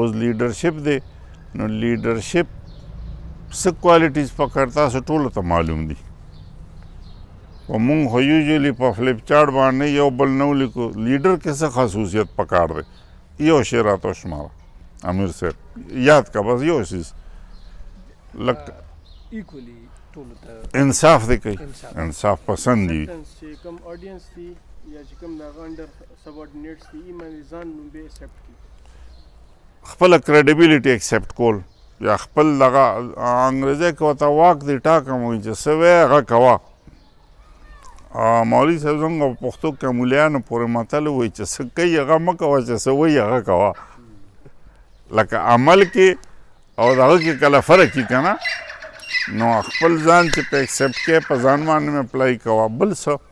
اوس لیډرشپ دی نو لیډرشپ څه کوالټیز پکړ تاسو ټول ته معلوم دي او مونږ خو یوزیلی په فلپ چارټ باندې یو بل نو لیکو لیډر کې څه خصوصیت پکار دی یو شی راته شماره امیر صاحب یاد کا بس یو شی لک ایکولی ټول ته انصاف دی کوي انصاف پسند دی کوم اډینس دی یا چې کوم دا غندر سبارډینیټس دی ایمن ځان نوم به ایکسپټ کی خپل کریډیبیلیټی ایکسپټ کول یا خپل دغه انګریزي کې وته واک دی ټاکم وي چې سوي غا کوا مولوی صاحب زموږ په پښتو کې مولیانو پورې متل وایي چې څه کوي هغه مه کوه چې څه وایي هغه کوه لکه عمل کې او د هغه کې کله فرق وي که نه نو خپل ځان چې په اکسپټ کې په ځان باندې مې اپلای کوه بل څه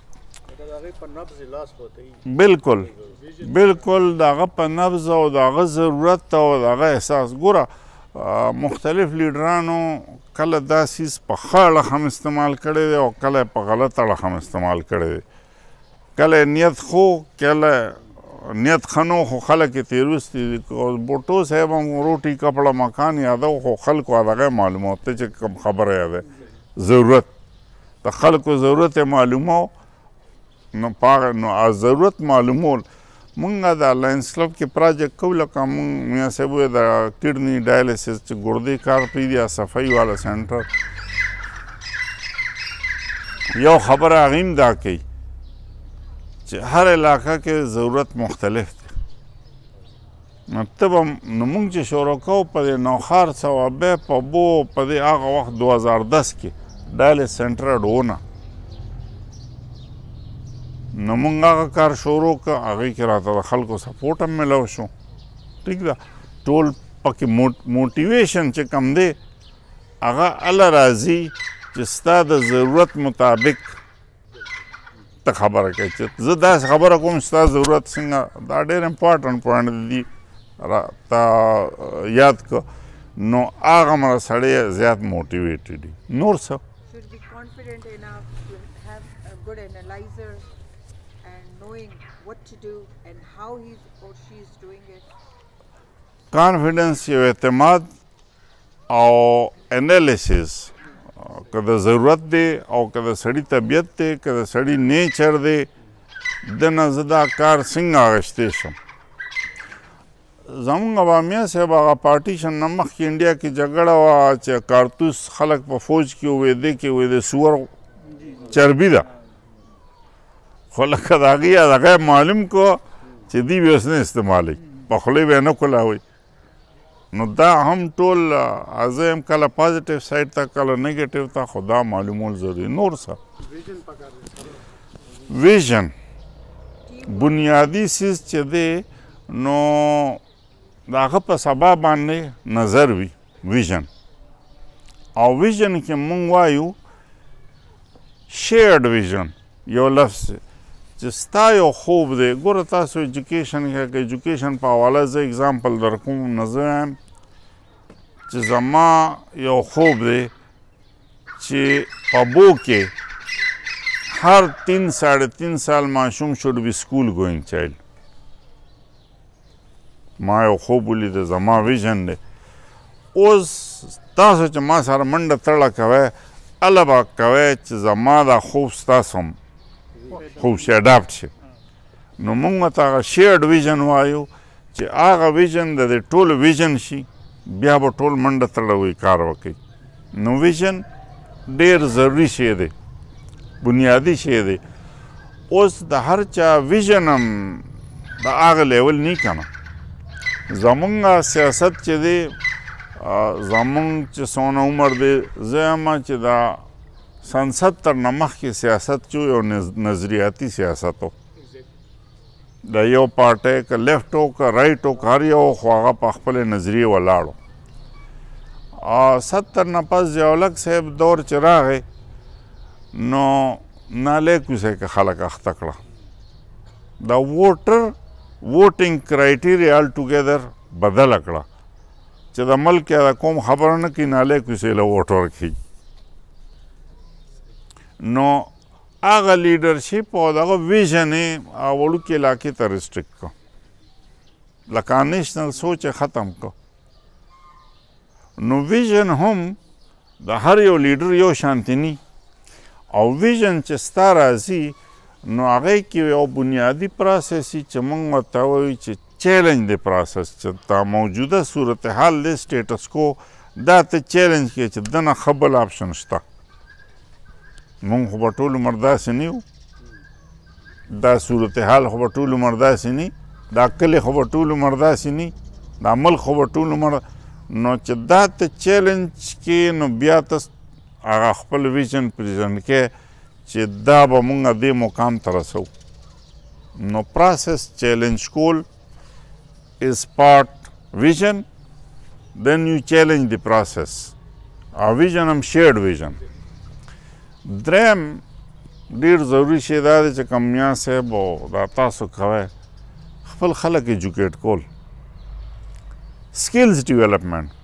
بالکل بالکل دغه په نبض او دغه ضرورت او دغه احساس ګوره مختلف لیډرانو کله دا سیس په ښه اړخ هم استعمال کړی دی او کله په غلط اړخ هم استعمال کړی دی کله نیت خو کله نیت خنو خو خلک تیروستی دي او بوټو صاحب هم روټي کپړه مکان یادو خو خلکو هغه معلومات چې کوم خبره یاده ضرورت د خلکو ضرورت یې معلومو نو په هغه نو ضرورت معلومول مونږ د لایونز کلب کې پراجکټ کوو لکه مونږ میا صاحب وایي د کډني ډایلیسس چې ګردې کار پرې دي صفایي والا سنټر یو خبره هغه هم دا کوي چې هر علاقه کې ضرورت مختلف دی مکتب هم نو مونږ چې شروع کوو په دې نوښار څوابه په بو په دې هغه وخت 2010 کې ډایلس سنټر ډونه نو مونږ هغه کار شروع کړ هغه کې راته د خلکو سپورټ هم ملو شو ټیک ده ټول پکې موټیویشن چې کم دی هغه الله راضي چې ستاسو ضرورت مطابق ته خبره کوي چې زه داسې خبره کوم چې ستا ضرورت څنګه دا ډېر امپارټنټ پوینټ دی تا یاد کړه نو هغه مر سړی زیات موټیویټډ دی نور څه good analyzer and knowing what to do and how he or she is doing it confidence یو اعتماد او انالیسیس که د ضرورت دی او که د سړي طبیعت دی که د سړي نیچر دی دنه زه دا کار څنګه اغشتی شم زمونږ عوامیه صاحب هغه پارټیشن نه مخکې انډیا کې جګړه وه چې کارتوس خلک په فوج کې وې دې کې وې د سور چربي ده خو لکه د هغې هغه معلوم کو چې دی به اوس نه استعمالوي په خولې به یې نه کولاوئ نو دا هم ټول ازم کله پازیټیو سایډ ته کله نیگیټیو ته خدا معلومول ضروري نور څه ویژن بنیادی سیز چې دی نو د هغه په سبا باندې نظر وي ویژن او ویژن کې مونږ وایو شیرډ ویژن یو لفظ دی چې ستا یو خوب دی ګوره تاسو ایجوکیشن کې که ایجوکیشن په حواله زه اګزامپل در کوم نو زه وایم چې زما یو خوب دی چې په بو کې هر تین ساړه تین سال ماشوم شوډ بی سکول ګوینګ چایلډ ما یو خوب ولید زما ویژن دی اوس تاسو چې ما سره منډه تړه کوي اله به کوي چې زما دا خوب ستاسو خوب شي اډاپټ شي نو موږ ته هغه شیرډ ویژن وایو چې هغه ویژن د ټولو ویژن شي بیا به ټول منډه تړه وي کار وکړي نو ویژن ډیر ضروری شی دی بنیادی شی دی اوس د هر چا ویژن هم د هغه لیول نه کنه زمونږ سیاست چې دی زمونږ چې څونه عمر دی زه هم چې دا سنسد تر نمخ کې سیاست چې یو نظریاتي سیاست و د یو پارټۍ که لیفټ او که رایټ او که هر یو خو هغه په خپلې نظریې ولاړو او ستر نه پس ضیاءالحق صاحب دور چې راغی نو نالی کوسه کې خلک اخته کړه دا ووټر ووټینګ کرایټیریا ال ټوګیدر بدله کړه چې د ملک یا د قوم خبره نه کوي نالی کوسه له ووټ ورکوي نو هغه لیډرشپ او دغه ویژن یې هغه وړوکې علاقې ته ریسټرکټ کړ لکه نیشنل سوچ یې ختم کړ نو ویژن هم د هر یو لیډر یو شانتي نی او ویژن چې ستا راځي نو هغه کې یو بنیادی پروسس چې موږ ورته وایو چې چیلنج دی پروسس چې دا موجوده صورتحال دی سټیټس کو دا ته چیلنج کې چې دنه خبل آپشن شته مونږ خو به ټول عمر داسې نه یو دا صورتحال خو به ټول عمر داسې نه دا کلی خو به ټول عمر داسې نه دا ملک خو به ټول عمر نو چې دا ته چیلنج کې نو بیا ته هغه خپل ویژن پریزنټ کې چې دا به مونږ دې مقام ته رسو نو پروسس چیلنج کول is part vision then you challenge the process او ویژن هم شیرډ ویژن دریم ډیر ضروری شی دا دی چې کمیا صاحب او دا تاسو کوی خپل خلک ایجوکیټ کول سکیلز ډیولپمنټ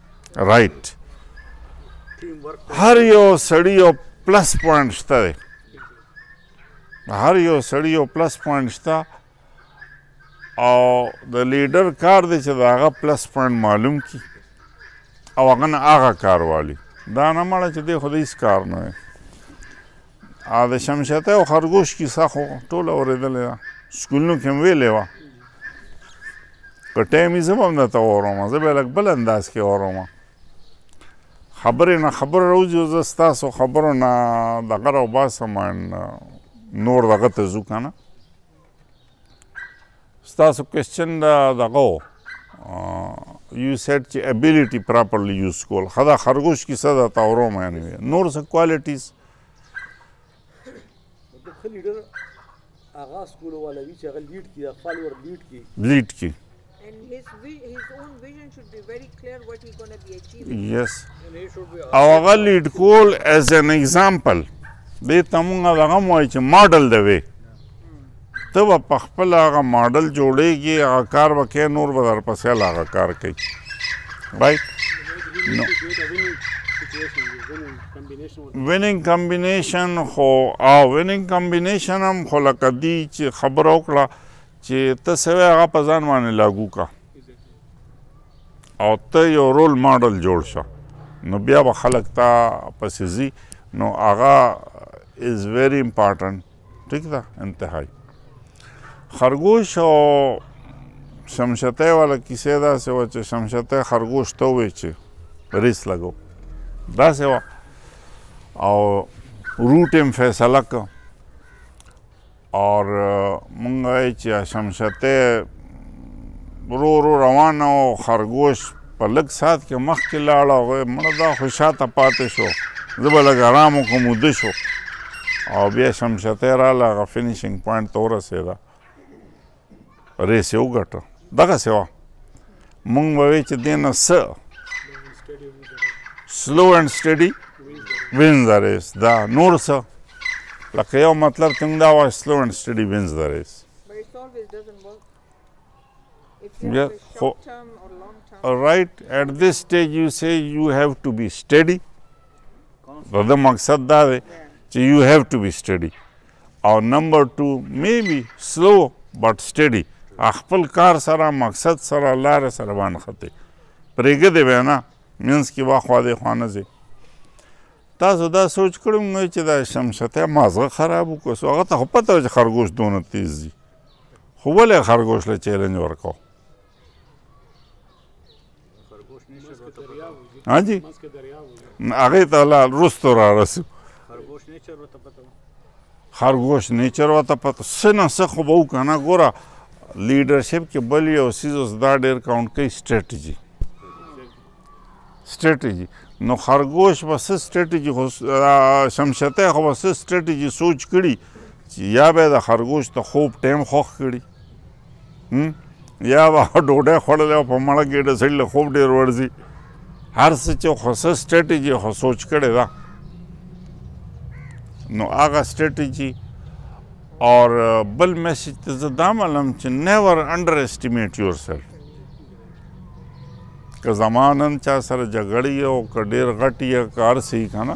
رائټ هر یو سړی یو پلس پوینټ شته دی هر یو سړی یو پلس پوینټ شته او د لیډر کار دی چې د هغه پلس پوینټ معلوم کی او هغه نه هغه کار والی دا نه مړه چې دی خو د هیڅ کار نه دی او د شمشته او خرګوش کیسه خو ټوله اورېدلې ده سکولونو کې هم ویلې وه که ټایم یې زه به هم درته واوروم زه به یې لږ بل انداز کې واوروم خبرې نه خبره راوځي او زه ستاسو خبرو نه دغه راوباسم نور دغه ته ځو که نه ستاسو کوېسچن دا دغه و یو سیټ چې ابیلیټي پراپرلی یوز کول ښه دا خرګوش کیسه ده تاورو معنی وي نور څه کوالټیز هغه سکول والا وی چې هغه لیډ کی فالوور لیډ کی لیډ کی یس او هغه لیډ کول ایز ان ایگزامپل دې ته مونږ هغه وایي چې ماډل دی وي ته به په خپل هغه ماډل جوړېږي هغه کار به کوې نور به در پسې له هغه کار کوي رایټ نو ویننګ کمبینیشن خو او ویننګ کمبینیشن هم خو لکه دی چې خبره وکړه چی ته څه وای هغه په ځان باندې لاګو کا او ته یو رول ماډل جوړ شه نو بیا به خلک تا پسې ځي نو هغه از ویری امپارټنټ ټیک ده انتهایی خرګوش او شمشته والا کیسه دا سه و چې شمشته خرګوش ته وی چې ریس لګو دا سه او روټ هم فیصله کړ اور مونږ وایو چې شمشته ورو ورو روانه او خرګوش په لږ سات کې مخکې لاړ او مړه دا خو شاته پاتې شو زه به لږ ارام وکړم وده شو او بیا شمشته راله هغه فینیشنګ پوینټ ته ورسېده ریس یې وګټه دغسې وه مونږ به وی چې دې نه څه سلو اینډ سټډي وینز د ریس دا نور څه لکه یو مطلب ته موږ دا وایو سلو اینډ سټډي وینز د ریس Yeah, for, all right, at this stage you say you have to be steady. دا د مقصد دا دی چې you have to be steady. او نمبر ټو مي بي سلو بټ سټډي خپل کار سره مقصد سره لار سره باندې خته پرېګه دی وینا مینس کې واخوا دی خوانه زی تاسو دا سوچ کړو نو چې دا شمشته مازغه خراب وکړو سو هغه ته پته چې خرګوش دونه تیز دي خو ولې خرګوش له چیلنج ورکو ها جی هغه ته لا رستو را رسو خرګوش نیچر وته پته خرګوش نیچر وته پته سنه څه خو به کنه ګوره لیډرشپ کې بل یو سیز اوس دا ډیر کاونټ کوي سټریټجی سټریټجی نو خرګوش بس سټریټجی خو شمشته خو بس سټریټجی سوچ کړي چې یا به د خرګوش ته خوب ټیم خوخ کړي یا به ډوډۍ خوړلې او په مړه کې د سړي له خوب ډېر ورځي هر څه چې خو څه سټریټیجي خو سوچ کړې ده نو هغه سټریټیجي اور بل میسج ته زه دا معلوم چې نیور انډر اسټیمیټ یور سیلف که زمانن چا سره جګړې او که ډېر غټ یې کار سي که نه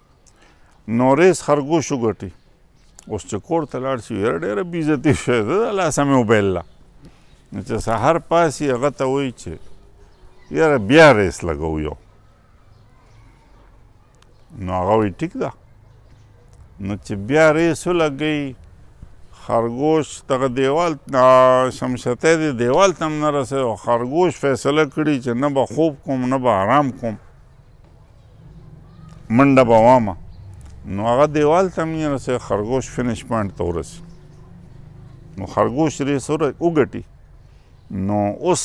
نوریس خرګوش وګټي اوس چې کور ته لاړ شي یاره ډېره بېعزتي شوې ده د لاسه مې وبایله نو چې سهار پاسي هغه ته وایي چې یاره بیا ریس لګو یو نو هغه وایي ټیک ده نو چې بیا ریس ولګوي خرګوش دغه دیوال شمشته دی دیوال تم نه رسېږي خرګوش فیصله کړي چې نه به خوب کوم نه به آرام کوم منډه به وام نو هغه دیوال ته مې رسې خرګوش فینش پوینټ ته ورسي نو خرګوش لري سره وګټي نو اوس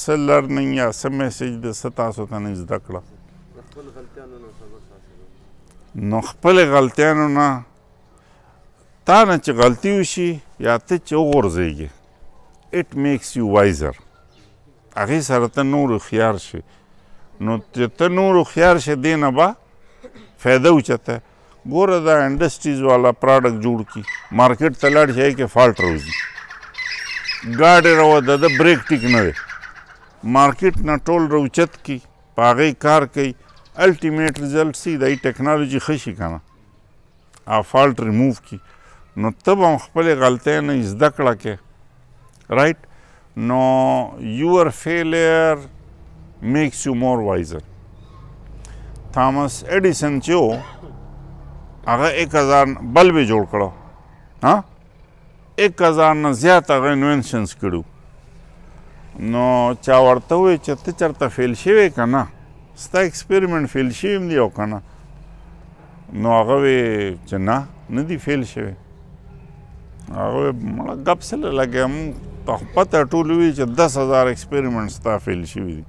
څه لرننګ یا څه میسج د څه تاسو ته نه زده کړه نو خپل غلطیانو نه تا نه چې غلطي وشي یا ته چې وغورځېږي اټ میکس یو وایزر هغې سره ته نور هوښیار شې نو چې ته نور هوښیار شې دې نه به فایده اوچته ګوره دا انډسټریز والا پراډکټ جوړ کړي مارکیټ ته لاړ شي کې فالټ راوځي ګاډی راوځه د بریک ټیک نه دی مارکیټ نه ټول راوچت کړي په هغې کار کوي الټیمیټ رزلټ سي د ټیکنالوژي ښه شي که نه افالټ ریموو کی نو ته به هم خپلې غلطۍ نه زده کړه کې رایټ نو یور فیلیر میکس یو مور وایزر تامس ایډیسن چې و هغه 1000 بلبې جوړ کړو ها ایک هزار نه زیات هغه انوینشنز کړو نو چا ورته وی چې ته چرته فیل شوی کنه ستا ایکسپریمنت فیل شوی دی او کنه نو هغه وی چې نه نه دی فیل شوی هغه مړه غب سره لګم ته پته ټول وی چې 10000 ایکسپریمنت ستا فیل شوی دی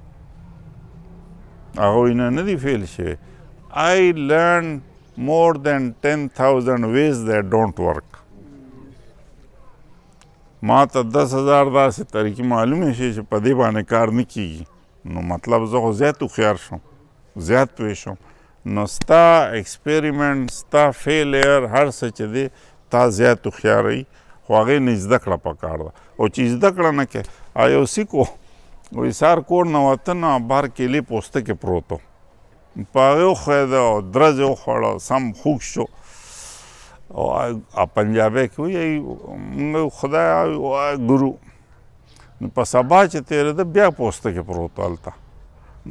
هغه نه نه دی فیل شوی آی لرن More than 10,000 ways that don't work. ما ته دس هزار داسې طریقې معلومې شي چې په دې باندې کار نه کیږي نو مطلب زه خو زیات هوښیار شم زیات پوه شم نو ستا ایکسپریمنټ ستا فیلیر هر څه چې دی تا زیات هوښیاروي خو هغې نه زده کړه پکار ده او چې زده کړه نه کوې ایو سیکو وایي سار کور نه وته نو بهر کیلې پوستکې پروت پاوې وخوېده او درځې وخوړه او سم خوږ شو او پنجابی کې وایي موږ خدای ګورو نو په سبا چې تېرېده بیا پوستکی پروت هلته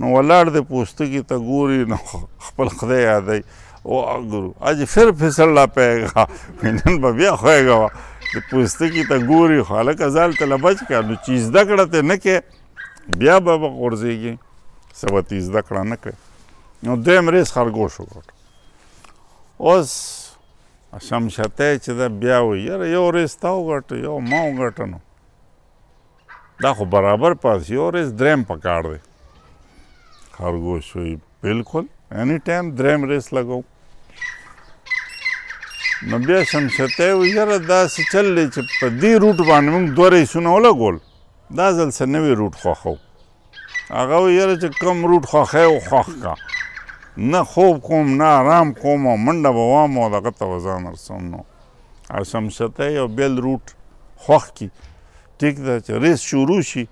نو ولاړ دی پوستکی ته ګوري نو خپل خدای یادوي او ګورو اجي فر پسړلا پیګا نن به بیا خوېږه د پوستکی ته ګوري خو هلکه ځان ته له بچ کړه نو چې زده کړه ته نه کې بیا به وغورځېږي څه به ترې زده کړه نه کړې نو دویم ریس خرګوش وکړ اوس شمشتی چې ده بیا وایي یاره یو ریس تا وګټه یو ما وګټه نو دا خو برابر پاس یو ریس دریم په کار دی خرګوش وایي بلکل اني ټایم دریم ریس لګوم نو بیا شمشتی وایي یاره داسې چل دی چې په دې روټ باندې موږ دوه ریسونه ولګول دا ځل څه نوی روټ خوښو هغه وی یاره چې کم روټ خوښه او خوښ کا نه خوب کوم نه آرام کوم او منډه به وام او دغه ته وزان رسوم نو او شمشته یو بل روټ خوښ کی ټیک ده چې ریس شروع شي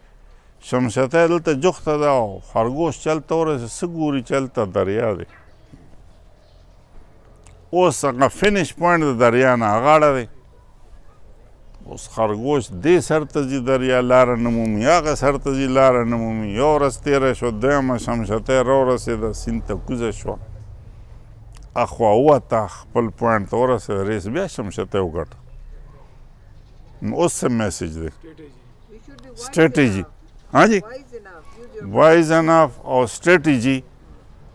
شمشته دلته جوخته ده او خرګوش چلته ورسې څه ګوري چلته دریا دی اوس هغه فینش پوینټ د دریا نه غاړه دی اوس خرګوش دې سر ته ځي دریا لاره نه مومي هغه سر ته ځي لاره نه مومي یو ورځ تېره شوه دویمه شمشته راورسېده سیند ته کوزه شوه اخوا ووته خپل پوینټ ته ورسېده ریس بیا شمشته وګټه نو اوس څه میسج دی سټریټیجي ها جي وایز انف او سټریټیجي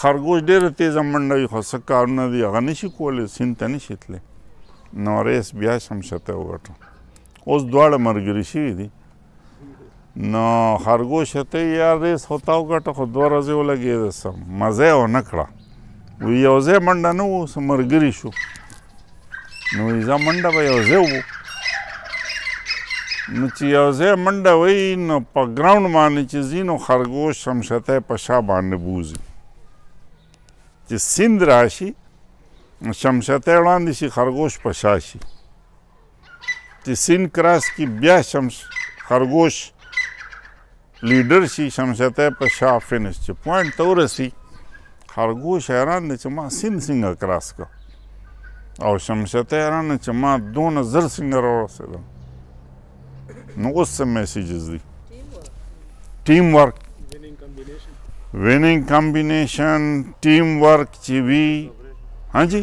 خرګوش ډېره تېزه منډه وي خو څه کارونه دي هغه نشي کولی سیند ته نشي تللی نو ریس بیا شمشته وګټو اوس دواړه ملګري شوي دي نو خرګوش ته یا ریس خو تا وګټه خو دوه ورځې ولګېده سم مزه یې ونه کړه وي یو ځای منډه نه وو څه ملګري شو نو ایزه منډه به یو ځای وو نو چې یو ځای منډه وي نو په ګراوند باندې چې ځي نو خرګوش شمشته په شا باندې بوزي چې سیند راشي شمشته وړاندې شي خرګوش په شا شي چې سیند کراس کې بیا شمش خرګوش لیډر شي شمشته په شا فینش چې پوینټ ته ورسي خرګوش حیران دی چې ما سیند څنګه کراس کړ او شمشته حیران چې ما دونه زر څنګه راورسېدم نو اوس څه میسیجز دي ټیم ورک ویننګ کمبینیشن ټیم ورک چې وي ها جی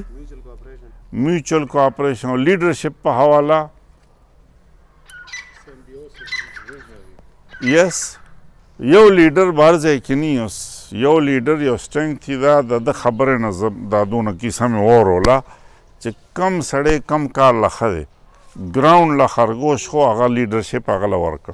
میوچل کوآپریشن او لیډرشپ په حواله یس یو لیډر بار ځای کې نه یوس یو لیډر یو سټرنګ تھی دا د خبره نه دا دونه کیسه مې وروله چې کم سړی کم کار لخه دی ګراوند لا خرګوش خو هغه لیډرشپ هغه لورکه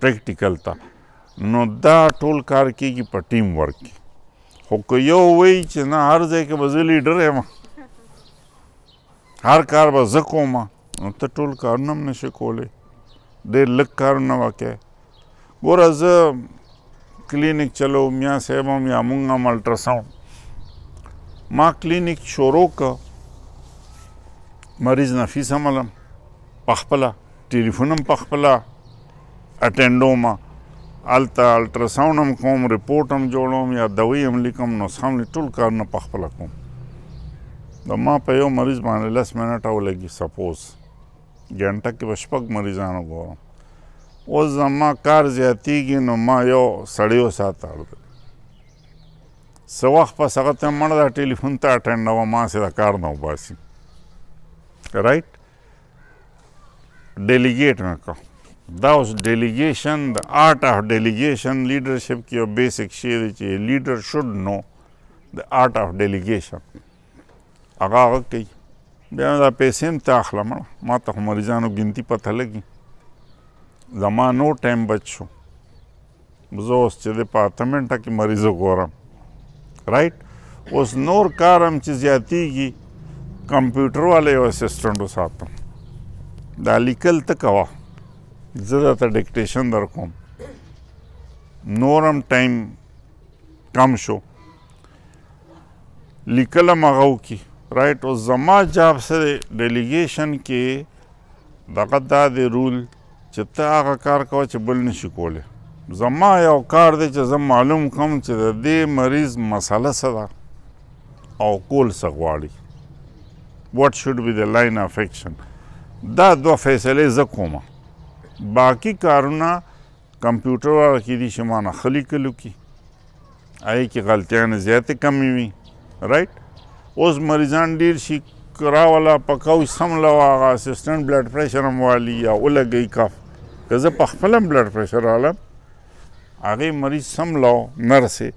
پریکټیکل ته نو دا ټول کار کیږي په ټیم ورک کې خو که یو وی چې نه هر ځای کې به زه لیډر یم هر کار به زه کوم نو ته ټول کارونه هم نشې کولی ډېر لږ کارونه به کوې ګوره زه کلینیک چلوم یا صاحب هم یا مونږ هم الټراساونډ ما کلینیک شروع که مریض نه فیس هم علم په خپله ټلیفون هم په خپله اټینډوم هلته الټراساونډ هم کوم رپورټ هم جوړوم یا دوی هم لیکم نسخه هم ټول کارونه په خپله کوم د ما په یو مریض باندې لس منټه ولګي سپوز ګنټه کې به شپږ مریضان وګورم اوس زما کار زیاتیږي نو ما یو سړی وساته اړ دی څه وخت پس هغه ته مړه دا ټلیفون ته اټینډوم ما سې د کار نه وباسي رایټ ډیلیګیټ مې کو دا اوس ډیلیګیشن د آرټ اف ډیلیګیشن لیډرشپ کې یو بیسیک شی دی چې لیډر شوډ نو د آرټ اف ډیلیګیشن هغه هغه کوي بیا دا پیسې هم ته اخلم ما ته خو مریضانو ګنتی پته لګي زما نور ټایم بچ شو زه اوس چې د پارتمنټه کې مریض ګورم رائټ اوس نور کارم چې زیاتیږي کمپیوټر والے یو اسسټنټ وساتم دا لیکل ته کوا زه درته ډیکټیشن در کوم نورم ټایم کم شو لیکل مغو کی رائټ او زما جاب سره ډیلیګیشن کې دغه دا د رول چې ته هغه کار کوه چې بل نه شي کولی. زما یو کار دی چې زه معلوم کړم چې د دې مریض مسله څه ده او کول څه غواړي. What should be the line of action؟ دا دوه فیصلې زه کوم باقی کارونه کمپیوټر والا کې دي چې ما نه ښه لیکل وکړي هغې کې غلطیانې زیاتې کمې وي رایټ اوس مریضان ډیر شي راوله پکاو سمله هغه اسسټنټ بلډ پریشر هم والي یا ولګوي کف که زه په خپل هم بلډ پریشر رالم هغې مریض سمله نرسې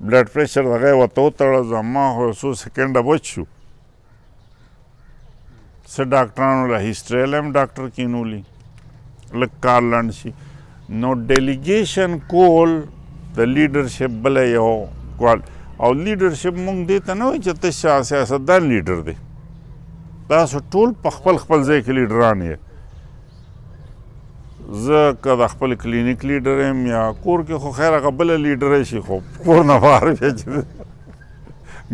بلډ پریشر دغه یې ورته وتړه زما خو څو سیکنډه بچ شو څه ډاکټرانو له هیستري له هم ډاکټر کینولي لږ کار لنډ شي نو ډیلیګیشن کول د لیډرشپ بل یو کول او لیډرشپ مونږ دې ته نه وایي چې ته شاه سیاستدان لیډر دی تاسو ټول په خپل خپل ځای کې لیډران یې زه که د خپل کلینیک لیډر یم یا کور کې خو خیر هغه بله لیډر شي خو کور نه بهر بیا چې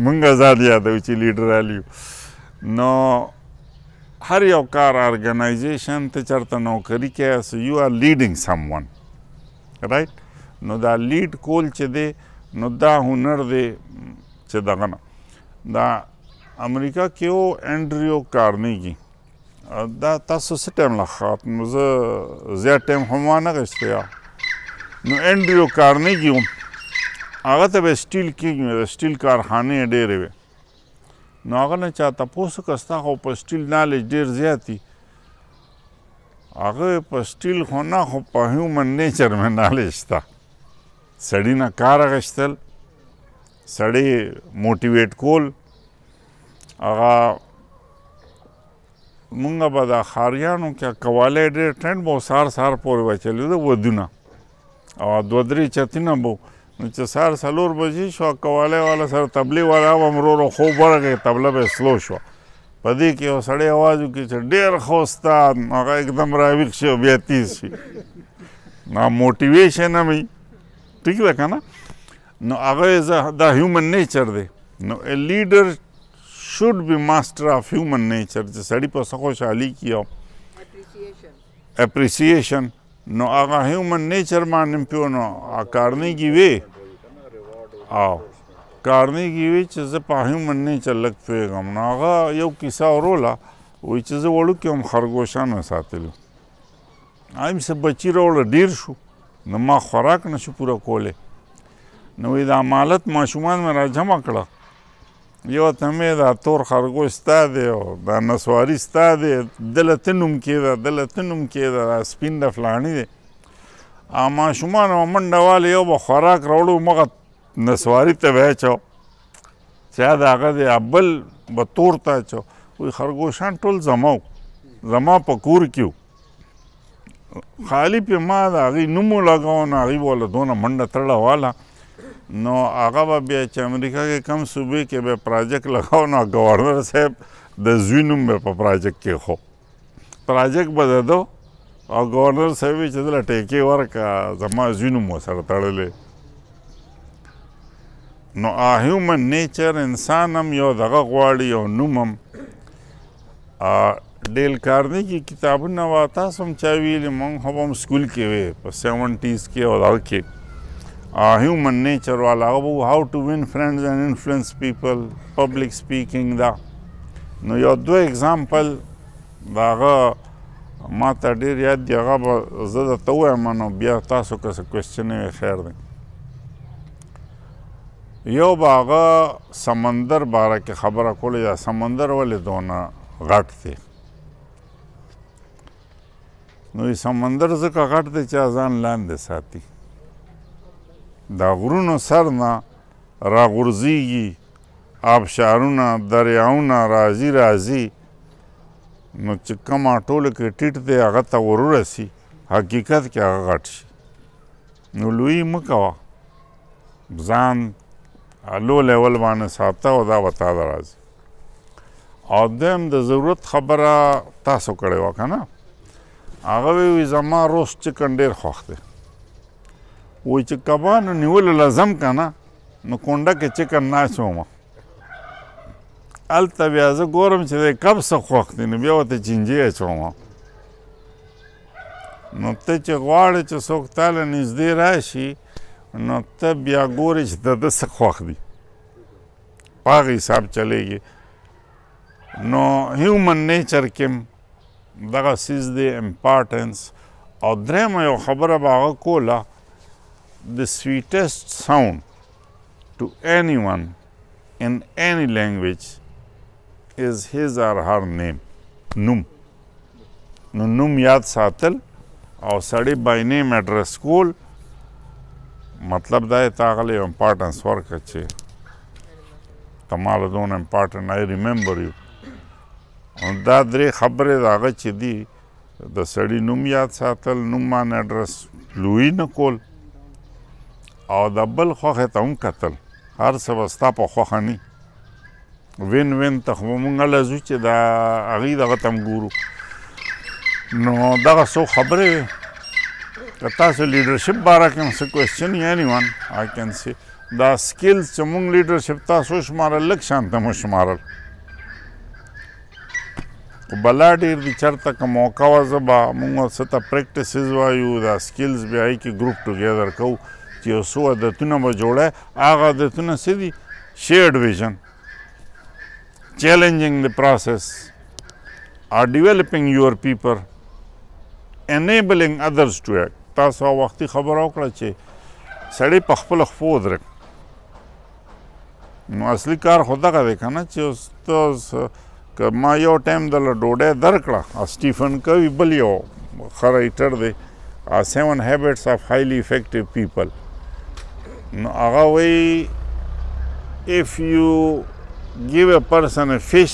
مونږ ځان یادو چې لیډرال یو نو هر یو کار ارګنایزیشن ته چرته نوکری کې اس یو ار لیډینګ سم ون رائټ نو دا لیډ کول چې دی نو دا هنر دی چې دغه نه دا امریکا کې او انډریو کارنیګي دا تاسو څه ټایم لا خاط نو زه زیات ټایم هم وانه غستیا نو انډریو کارنیګي هم هغه ته به سټیل کېږي د سټیل کارخانې ډېرې وي نو هغه نه چا تپوس وکړه ستا خو په سټیل نالج ډېر زیات دي هغه په سټیل خو نه خو په هیومن نیچر مې نالج شته سړي نه کار اخیستل سړی موټیویټ کول هغه مونږ به د خاریانو کې کواله ډېر ټینډ مو سار سار پورې وچلې ده ودونه او دوه درې چتونه بو نو چې سار سلور بجې شو کواله والا سره تبلی والا هم ورو خو ورغې تبله به سلو شو په دې کې یو سړی اواز وکړي چې ډېر ښه استاد هغه اکدم راویښ شي او بیا تیز شي نا موټیویشن هم ټیک ده که نه نو هغه زه دا هیومن نیچر دی نو ا لیډر شوډ بی ماستر اف هیومن نیچر چې سړی په څه خوشحالي کی او اپریسیشن نو هغه هیومن نیچر باندې پیو نو کارنیګي وی او کارنیګي وی چې زه په هیومن نیچر لګ پیغام نو هغه یو کیسه وروله وی چې زه وړو کې هم خرګوشان ساتلو ایم سه بچی راوړه ډیر شو نو ما خوراک نشو پوره کوله نو دا مالت ماشومان مې را جمع کړه یو ته مې دا تور خرګوش ستا دی او دا نسواري ستا دی دله ته نوم کېده دله ته نوم کېده دا سپین د فلاني دی ماشومان منډه والې یو به خوراک راوړو مغه نسواري ته به چو چا دا غد ابل به تور تا چو وی خرګوشان ټول زمو زما په کور کیو خالی په ما دا غي نومو لګاو نه غي ولا دونه منډه تړه والا نو هغه به بیا چې امریکا کې کم صوبې کې به پروجیکټ لګاو نو گورنر صاحب د زوینوم به په پروجیکټ کې خو پراجکټ به د ده او ګورنر صاحب یې چې دله ټیکې ورکه زما ځینو مو سره تړلی نو هیومن نیچر انسان هم یو دغه غواړي یو نوم هم ډیل کارنی کې کتابونه وا تاسو هم چا ویلي مونږ هم هم سکول کې وې په سیونټیز کې او دغه کې هیومن نیچر والا هغه هاو ټو وین فرینډز اینډ انفلوئنس پیپل پبلک سپیکینګ دا نو یو دوه اګزامپل د هغه ما ته ډېر یاد دي، هغه به زه درته ووایم نو بیا تاسو که څه کوېسچنې وي خیر دی. یو به هغه سمندر باره کې خبره کوله یا سمندر ولې دونه غټ دی. نو سمندر ځکه غټ دی چې ځان لاندې ساتي دا غرونو سر نه راغورځېږي آبشارونه، دریاونه راځي راځي نو چې کومه ټوله کې ټیټ دی هغه ته ورورسي حقیقت کې هغه غټ شي نو لوی مکوا ځان لو لیول باندې ساته او دا وتا درازي او دیم د ضرورت خبره تاسو کړې و کنه هغه وی زما روس چکن ډیر خوښ دی وای چې کبان نیول لازم کنه نو کونډه کې چې کوم ناست وم هلته بیا زه ګورم چې دی کب څه خوښ دی نو بیا ورته چینجې اچوم نو ته چې غواړې چې څوک تاله نږدې راشي نو ته بیا ګورې چې د ده څه خوښ دي په هغه حساب چلیږي نو هیومن نیچر کې دغه سیز دی امپارټنس او درېیمه یو خبره به هغه کوله The sweetest sound to anyone in any language is his or her name. نوم نو نوم یاد ساتل او سړی بای نیم اډرس کول مطلب دا یې تاغلی امپارټنس ورکړه چې ته ما له دونه امپارټنټ آی ریمبر یو دا درې خبرې د هغه چې دي د سړي نوم یاد ساتل، نوم معنی اډرس لوی نه کول او د بل خوښې ته هم کتل. هر څه به ستا په خوښه نه وین وین ته خو مونږ له ځو چې دا هغوی دغه ته هم ګورو نو دغه څو خبرې وې که تاسو لیډرشپ باره کې هم څه کوېسچن یا نی وان آی کین سی دا سکیلز چې مونږ لیډرشپ تاسو وشمارل لږ شان ته مو شمارل خو بلا ډېر دي چرته که موقع وه زه به موږ څه ته پریکټیسز وایو دا سکیلز بیا یې کې ګروپ ټوګیدر کوو چې یو څو عادتونه به جوړه هغه عادتونه څه دي شیرډ ویژن چیلنجینګ د پروسس آر ډیولپینګ یور پیپر انیبلینګ ادرز ټو ایکټ تاسو وختي خبره وکړه چې سړی په خپل خپو درک نو اصلي کار خو دغه دی کنه چې اوس ته اوس که ما یو ټایم دله ډوډۍ درکړه سټیفن کوي بل یو ښه رایټر دی سیون هیبټس اف هایلی افیکټیو پیپل نو هغه وایي اف یو ګیو ا پرسن ا فش